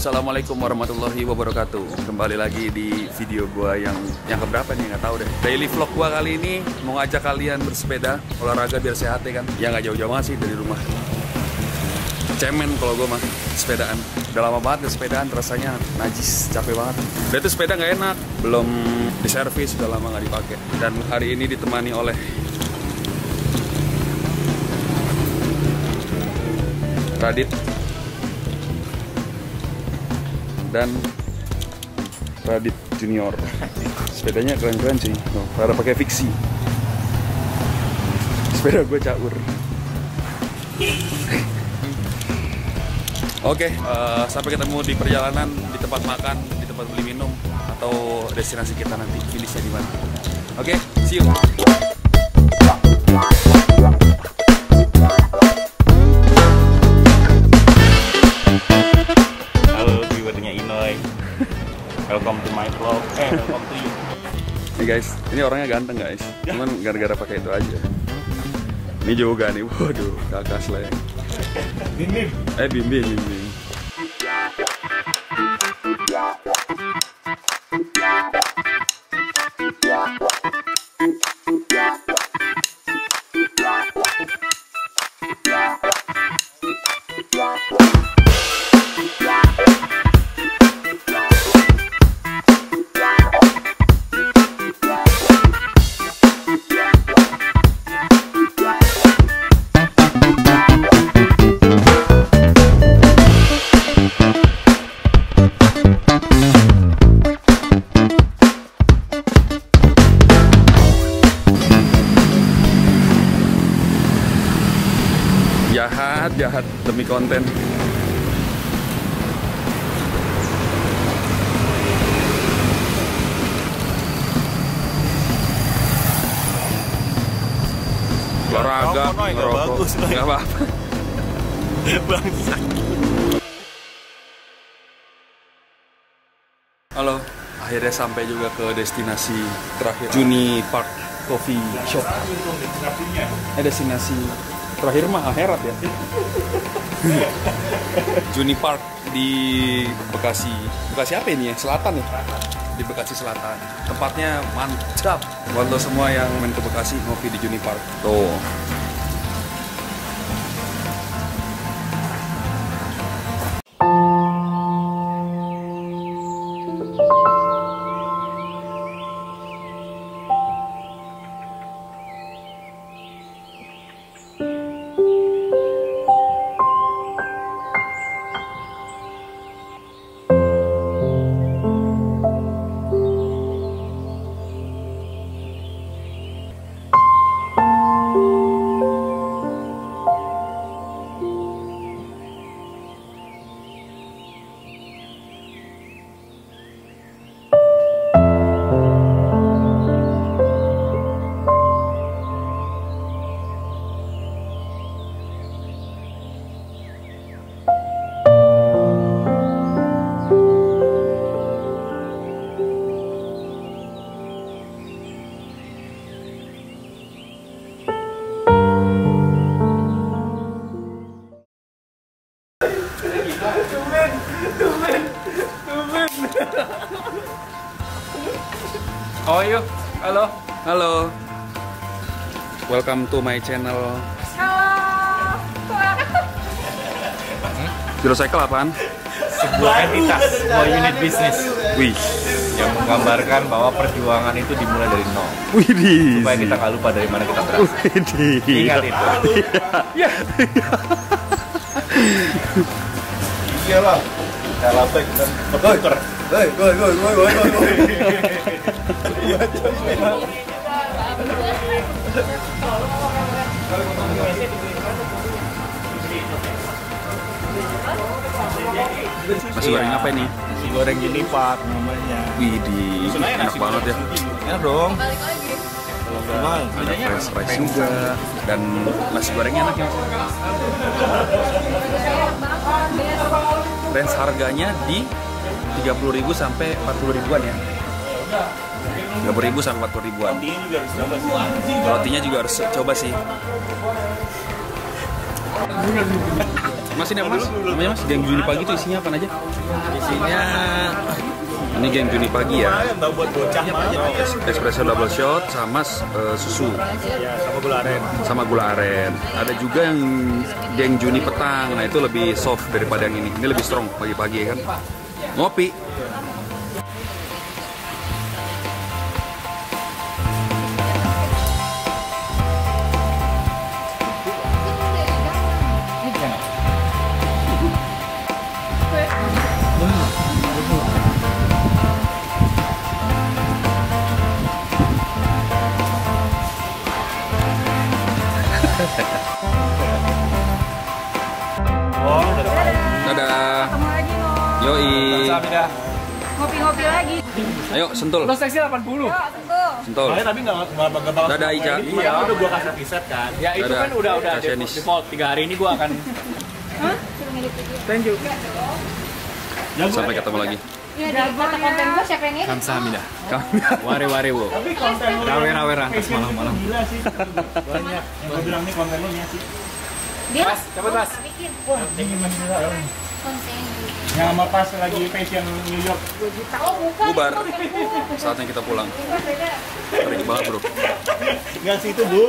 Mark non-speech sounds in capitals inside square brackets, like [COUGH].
assalamualaikum warahmatullahi wabarakatuh. Kembali lagi di video gua yang yang keberapa nih nggak tahu deh. Daily vlog gua kali ini mau ngajak kalian bersepeda, olahraga biar sehat ya kan. Ya nggak jauh-jauh banget sih dari rumah. Cemen kalau gua mah sepedaan. Udah lama banget gak sepedaan, rasanya najis, capek banget. Udah itu sepeda nggak enak, belum diservis, udah lama nggak dipakai. Dan hari ini ditemani oleh Radit dan Radit Junior. Sepedanya keren-keren sih. Oh, pada pakai fiksi. Sepeda gue caur. [LAUGHS] Oke, eh, sampai ketemu di perjalanan, di tempat makan, di tempat beli minum, atau destinasi kita nanti finishnya di mana. Oke, see you. Welcome to my vlog Eh welcome to you Nih guys, ini orangnya ganteng guys. Cuman gara-gara pakai itu aja. Ini juga nih, waduh, kakak slang. Bim Eh, bimbing, bimbing. Jahat, jahat demi konten. Olahraga, nggak ngerokok, bagus, nggak apa-apa. [LAUGHS] Halo, akhirnya sampai juga ke destinasi terakhir Juni Park Coffee Shop. Eh destinasi terakhir mah akhirat ya. [LAUGHS] Juni Park di Bekasi. Bekasi apa ini ya? Selatan ya? Di Bekasi Selatan. Tempatnya mantap. Buat lo semua yang main ke Bekasi ngopi di Juni Park. Tuh. How are you? Halo. Halo. Welcome to my channel. Eurocycle apaan? Sebuah entitas Sebuah unit bisnis Wih. Yang menggambarkan bahwa perjuangan itu dimulai dari nol Widih. Supaya kita nggak lupa dari mana kita berasal Widih. Ingat itu Iya lah Salah dan bertukar Nasi goreng apa ini? Nasi goreng gini pak namanya Widih. Enak banget ya. Enak dong. Memang Ada french fries juga. Dan nasi gorengnya enak ya. Range harganya di 30.000 sampai 40 ribuan ya. 30 ribu sampai 40 ribuan. Rotinya juga harus coba sih. Mas ini apa mas? Namanya mas? Geng Juni Pagi itu isinya apa aja? Isinya Ini geng Juni Pagi ya. Es- Espresso double shot sama eh, susu Ya, sama gula aren. sama gula aren. Ada juga yang geng Juni Petang. Nah itu lebih soft daripada yang ini. Ini lebih strong pagi-pagi ya kan. Ngopi. Oh, depan. Dadah. Ketemu lagi no. Yoi. Ngopi-ngopi lagi. Ayo sentul. Lo seksi 80. Yuk, tentu. Sentul. Soalnya tapi nggak nggak nggak bakal. Dadah, Ica. Iya, udah gua kasih preset kan. Ya itu Dadah. kan udah udah default, default. Tiga hari ini gua akan Sampai ketemu lagi. Ini ada mata konten gue siapa yang ini? Kamsahamnida. [LAUGHS] Ware ware wo. Tapi konten lu Rawe rawe rangkas malam-malam. gila sih. Banyak. Yang gua bilang nih konten lu nya sih. Dia Mas, cepet mas. bikin Tinggi mas gila. konten. Yang sama pas lagi fashion New York. Oh bukan. Bubar. Saatnya kita pulang. Pergi banget bro. Enggak sih itu, Bu.